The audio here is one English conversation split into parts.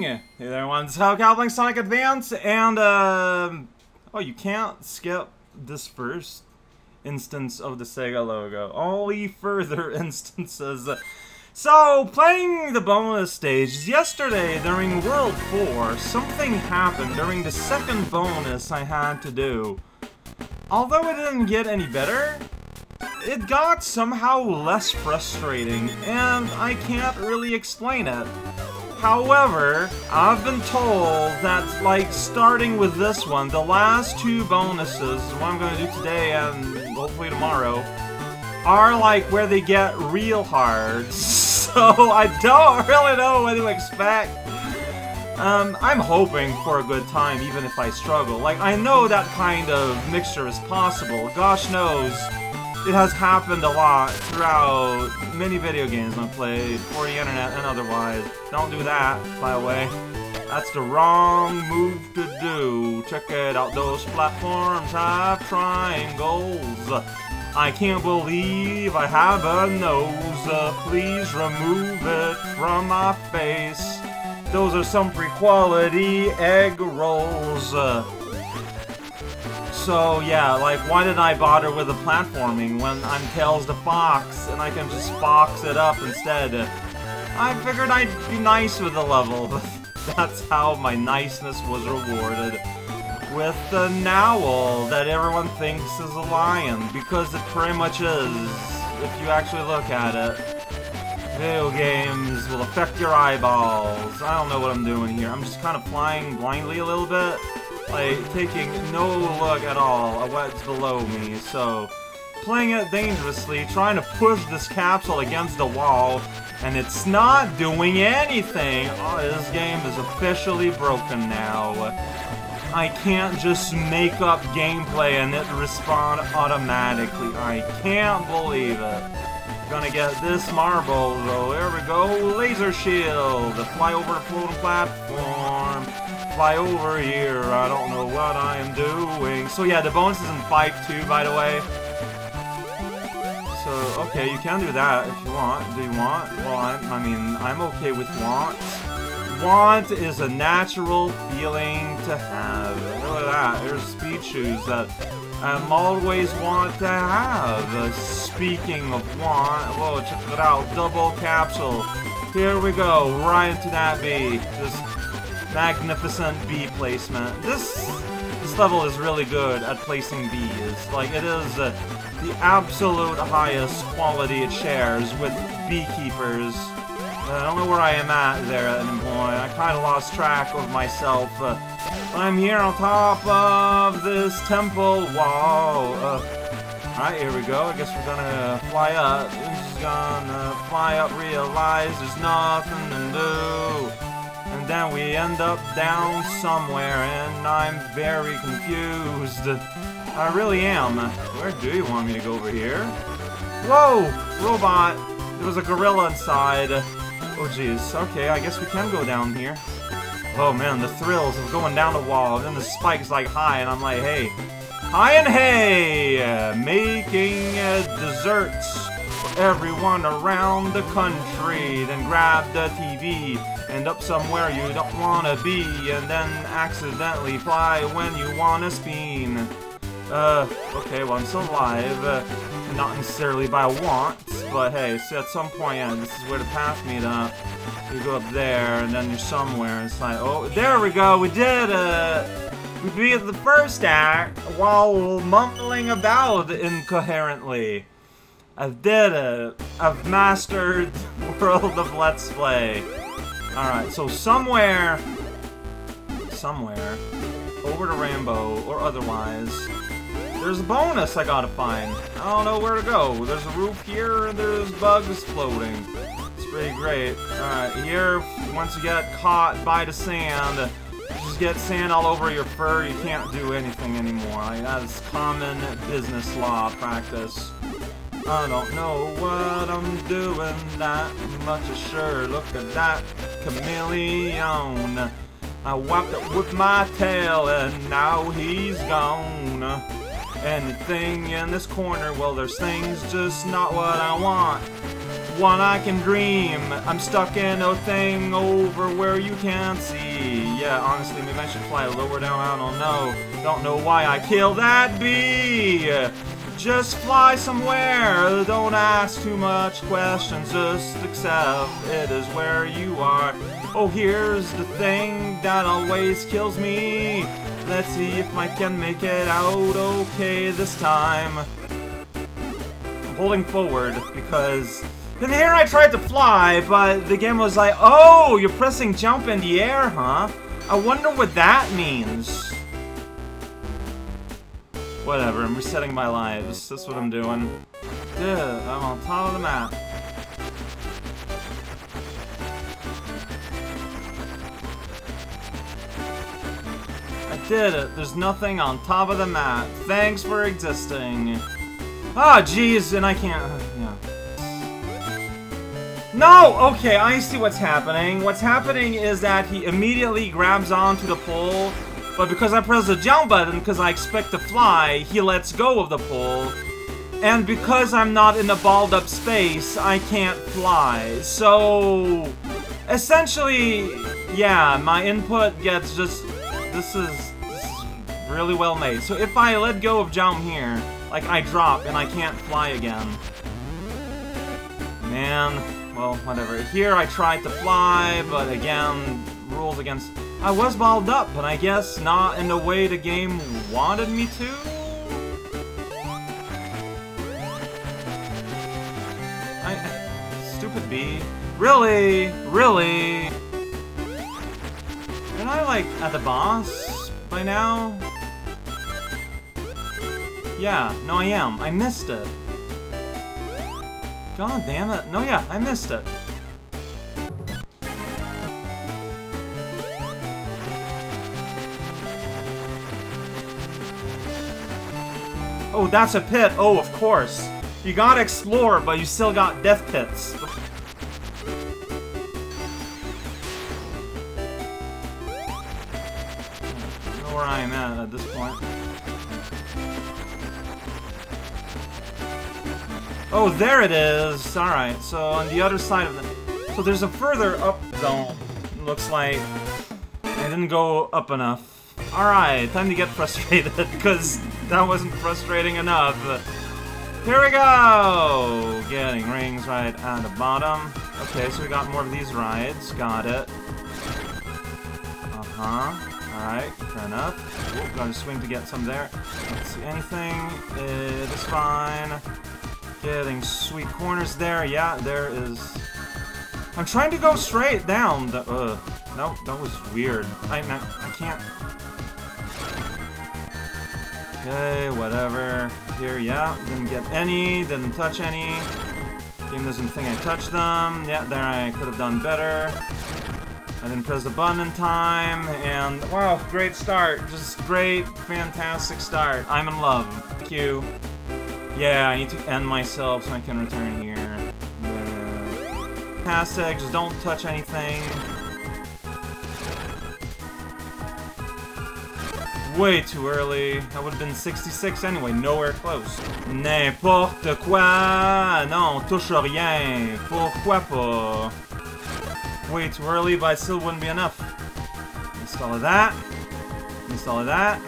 Hey there everyone, this is playing Sonic Advance, and um, oh you can't skip this first instance of the Sega logo. Only further instances. So, playing the bonus stages, yesterday during World 4, something happened during the second bonus I had to do. Although it didn't get any better, it got somehow less frustrating, and I can't really explain it. However, I've been told that, like, starting with this one, the last two bonuses, what I'm going to do today and hopefully tomorrow, are, like, where they get real hard. So, I don't really know what to expect. Um, I'm hoping for a good time, even if I struggle. Like, I know that kind of mixture is possible. Gosh knows, it has happened a lot throughout many video games I've played, for the internet and otherwise. Don't do that, by the way. That's the wrong move to do. Check it out, those platforms have triangles. I can't believe I have a nose. Please remove it from my face. Those are some pre-quality egg rolls. Uh, so yeah, like why did I bother with the platforming when I'm Tails the Fox and I can just fox it up instead? I figured I'd be nice with the level, but that's how my niceness was rewarded. With the Nowl that everyone thinks is a lion, because it pretty much is, if you actually look at it. Video games will affect your eyeballs. I don't know what I'm doing here. I'm just kind of flying blindly a little bit like taking no look at all at what's below me, so playing it dangerously, trying to push this capsule against the wall, and it's not doing anything. Oh, this game is officially broken now. I can't just make up gameplay and it respond automatically. I can't believe it. Gonna get this marble, though. There we go. Laser shield. Fly over the floating platform fly over here. I don't know what I am doing. So yeah, the bonus is in 5-2, by the way. So, okay, you can do that if you want. Do you want? Well, I mean, I'm okay with want. Want is a natural feeling to have. Look at that. There's speed shoes that I'm always want to have. Uh, speaking of want, whoa, check it out. Double capsule. Here we go, right into that bee. Just magnificent bee placement. This this level is really good at placing bees. Like, it is uh, the absolute highest quality it shares with beekeepers. Uh, I don't know where I am at there anymore. I kind of lost track of myself. Uh, I'm here on top of this temple wall. Uh, Alright, here we go. I guess we're gonna fly up. We're just gonna fly up, realize there's nothing to do. Then we end up down somewhere, and I'm very confused. I really am. Where do you want me to go over here? Whoa! Robot! There was a gorilla inside. Oh jeez. Okay, I guess we can go down here. Oh man, the thrills of going down the wall, and then the spike's like high, and I'm like, hey. Hi and hey! Making uh, desserts everyone around the country. Then grab the TV end up somewhere you don't wanna be, and then accidentally fly when you wanna spin. Uh, okay, well I'm still alive, uh, not necessarily by want, but hey, so at some point, yeah, this is where the path meet up. You go up there, and then you're somewhere, it's like, oh, there we go, we did it! We beat the first act while mumbling about incoherently. I did it. I've mastered World of Let's Play. Alright, so somewhere, somewhere, over to Rambo, or otherwise, there's a bonus I gotta find. I don't know where to go. There's a roof here, and there's bugs floating. It's pretty great. Alright, here, once you get caught by the sand, just get sand all over your fur, you can't do anything anymore. Like, that is common business law practice. I don't know what I'm doing that much a sure. Look at that chameleon. I whacked it with my tail and now he's gone. Anything in this corner, well there's things just not what I want. one I can dream. I'm stuck in a thing over where you can't see. Yeah, honestly, maybe I should fly lower down. I don't know. Don't know why I killed that bee. Just fly somewhere. Don't ask too much questions. Just accept it is where you are. Oh, here's the thing that always kills me. Let's see if I can make it out okay this time I'm holding forward because then here I tried to fly, but the game was like, oh, you're pressing jump in the air, huh? I wonder what that means. Whatever, I'm resetting my lives. That's what I'm doing. Yeah, I'm on top of the map. I did it. There's nothing on top of the map. Thanks for existing. Ah, oh, jeez, and I can't... Uh, yeah. No! Okay, I see what's happening. What's happening is that he immediately grabs onto the pole, but because I press the jump button, because I expect to fly, he lets go of the pole. And because I'm not in a balled up space, I can't fly. So... Essentially, yeah, my input gets just... This is, this is really well made. So if I let go of jump here, like, I drop and I can't fly again. Man, well, whatever. Here I tried to fly, but again, rules against... I was balled up, but I guess not in the way the game wanted me to? I... Stupid bee. Really? Really? Am I, like, at the boss by now? Yeah, no I am. I missed it. God damn it. No, yeah, I missed it. Oh, that's a pit. Oh, of course. You gotta explore, but you still got death pits. Know where I am at at this point. Oh, there it is! Alright, so on the other side of the... So there's a further up zone. Looks like I didn't go up enough. Alright, time to get frustrated, because that wasn't frustrating enough. Here we go! Getting rings right at the bottom. Okay, so we got more of these rides. Got it. Uh-huh. Alright, fair enough. Ooh, gotta swing to get some there. Let's see anything. It is fine. Getting sweet corners there. Yeah, there is... I'm trying to go straight down. The, uh, no, that was weird. I, I can't... Okay, whatever. Here, yeah, didn't get any, didn't touch any. Game doesn't think I touched them. Yeah, there I could have done better. I didn't press the button in time, and wow, great start. Just great, fantastic start. I'm in love. Thank you. Yeah, I need to end myself so I can return here. Hashtag, just don't touch anything. Way too early. That would have been 66 anyway, nowhere close. N'importe quoi! Non, touche rien. Pourquoi pas? Way too early, but it still wouldn't be enough. Install that. Install of that.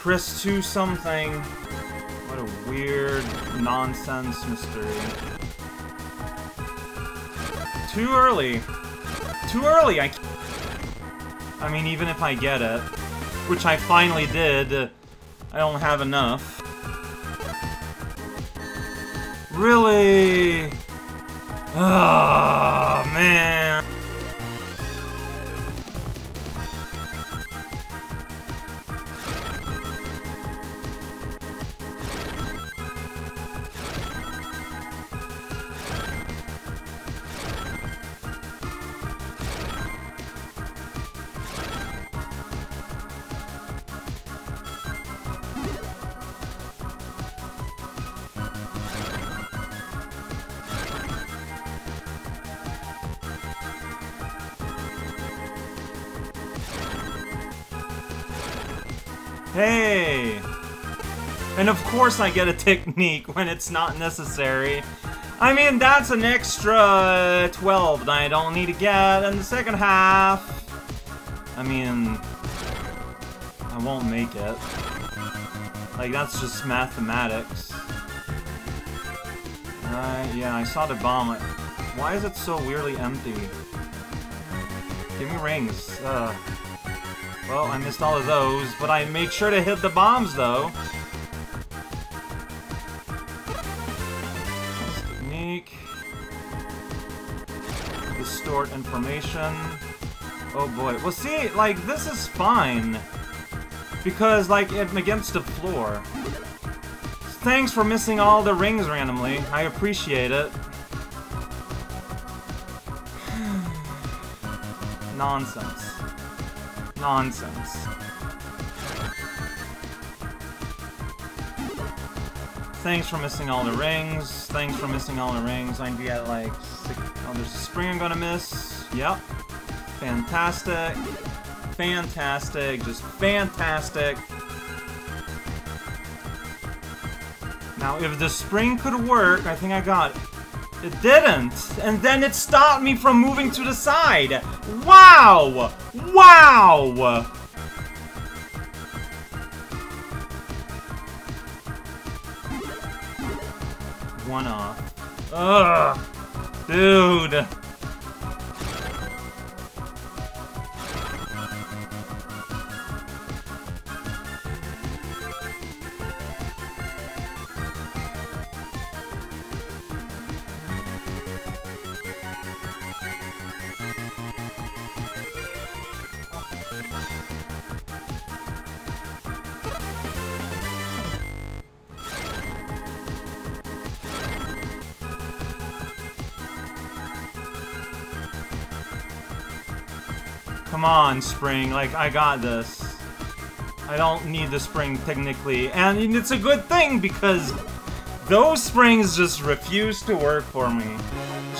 Press 2 something. What a weird nonsense mystery. Too early. Too early! I I mean, even if I get it, which I finally did, I don't have enough. Really? Oh, man. Hey! And of course I get a technique when it's not necessary. I mean, that's an extra 12 that I don't need to get in the second half. I mean, I won't make it. Like, that's just mathematics. Uh, yeah, I saw the bomb. Why is it so weirdly empty? Give me rings. Uh, well, I missed all of those, but I made sure to hit the bombs, though. Technique. Distort information. Oh boy. Well, see, like, this is fine. Because, like, I'm against the floor. Thanks for missing all the rings randomly. I appreciate it. Nonsense. Nonsense. Thanks for missing all the rings. Thanks for missing all the rings. I can be at like Oh, there's a spring I'm gonna miss. Yep. Fantastic. Fantastic. Just fantastic. Now, if the spring could work, I think I got it. It didn't! And then it stopped me from moving to the side! Wow! Wow! One off. Ugh! Dude! Come on, Spring. Like, I got this. I don't need the spring, technically. And it's a good thing, because those springs just refuse to work for me.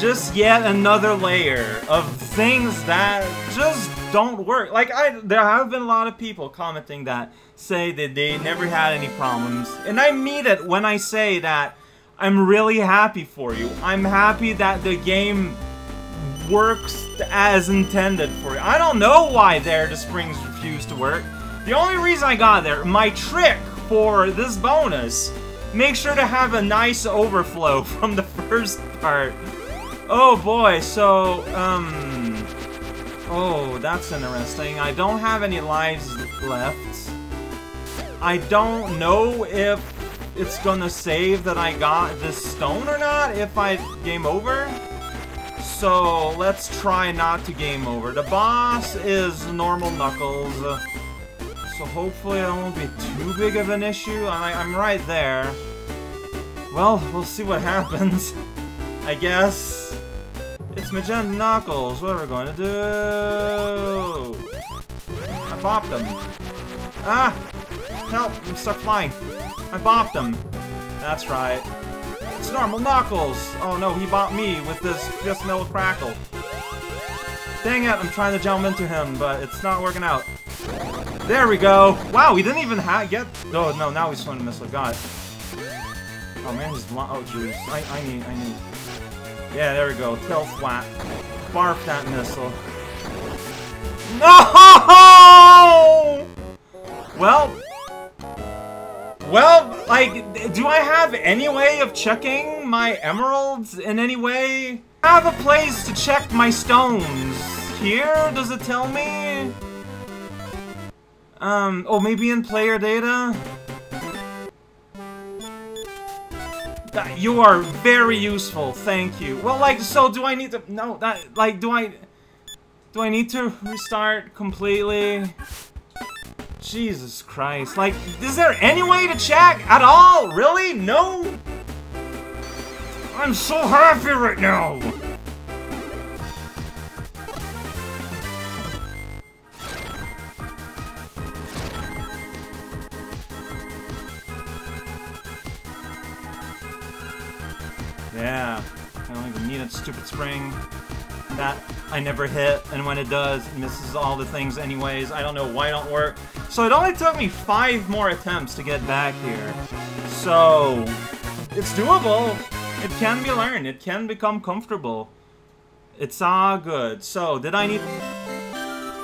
Just yet another layer of things that just don't work. Like, I, there have been a lot of people commenting that say that they never had any problems. And I mean it when I say that I'm really happy for you. I'm happy that the game works as intended for you. I don't know why there the springs refuse to work. The only reason I got there, my trick for this bonus, make sure to have a nice overflow from the first part. Oh boy, so, um... Oh, that's interesting. I don't have any lives left. I don't know if it's gonna save that I got this stone or not, if I game over. So, let's try not to game over. The boss is normal Knuckles. So hopefully it won't be too big of an issue. I, I'm right there. Well, we'll see what happens. I guess. It's Magenta Knuckles. What are we going to do? I bopped him. Ah! Help! I'm stuck flying. I bopped him. That's right. It's normal Knuckles! Oh no, he bought me with this Fist Mill Crackle. Dang it, I'm trying to jump into him, but it's not working out. There we go! Wow, he didn't even get- Oh no, now he's throwing a missile, god. Oh man, he's Oh jeez, I, I need, I need. Yeah, there we go, tail flat. Barf that missile. No! Well, well, like, do I have any way of checking my emeralds in any way? I have a place to check my stones. Here, does it tell me? Um, oh, maybe in player data? That, you are very useful, thank you. Well, like, so do I need to, no, that, like, do I, do I need to restart completely? Jesus Christ. Like, is there any way to check at all? Really? No? I'm so happy right now! Yeah, I don't even need a stupid spring that I never hit, and when it does, it misses all the things anyways. I don't know why it don't work. So it only took me five more attempts to get back here. So, it's doable. It can be learned. It can become comfortable. It's all good. So, did I need...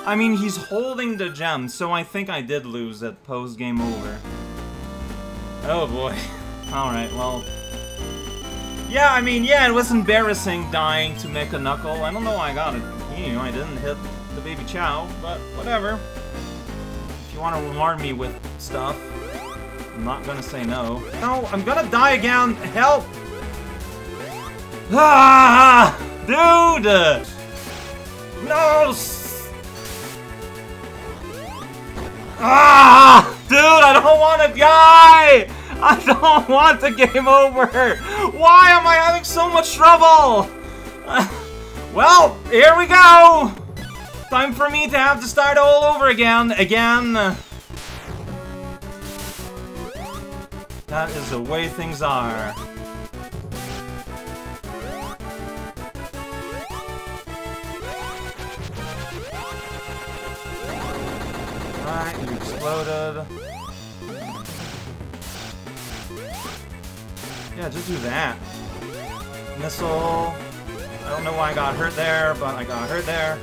I mean, he's holding the gem, so I think I did lose at post-game over. Oh boy. Alright, well... Yeah, I mean, yeah, it was embarrassing dying to make a knuckle. I don't know why I got it. You know, I didn't hit the baby chow, but whatever. Want to reward me with stuff, I'm not gonna say no. No, I'm gonna die again! Help! Ah! Dude! No! Ah! Dude, I don't want to die! I don't want the game over! Why am I having so much trouble? well, here we go! Time for me to have to start all over again. Again. That is the way things are. Alright, you exploded. Yeah, just do that. Missile. I don't know why I got hurt there, but I got hurt there.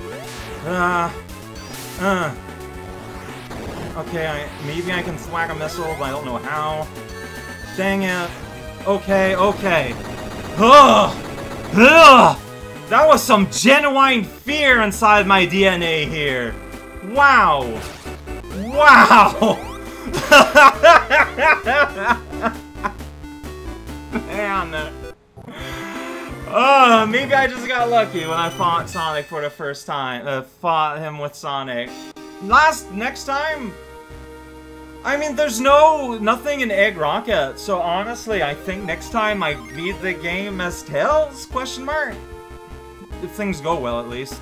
Uh, uh. Okay, I, maybe I can swag a missile, but I don't know how. Dang it. Okay, okay. Ugh! Ugh! That was some genuine fear inside my DNA here. Wow! Wow! Man. Oh, maybe I just got lucky when I fought Sonic for the first time. Uh, fought him with Sonic. Last, next time, I mean, there's no, nothing in Egg Rocket, so honestly, I think next time I beat the game as Tails, question mark? If things go well, at least.